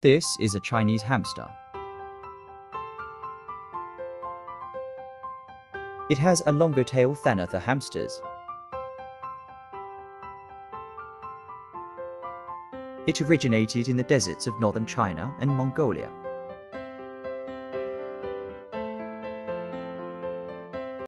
This is a Chinese hamster. It has a longer tail than other hamsters. It originated in the deserts of northern China and Mongolia.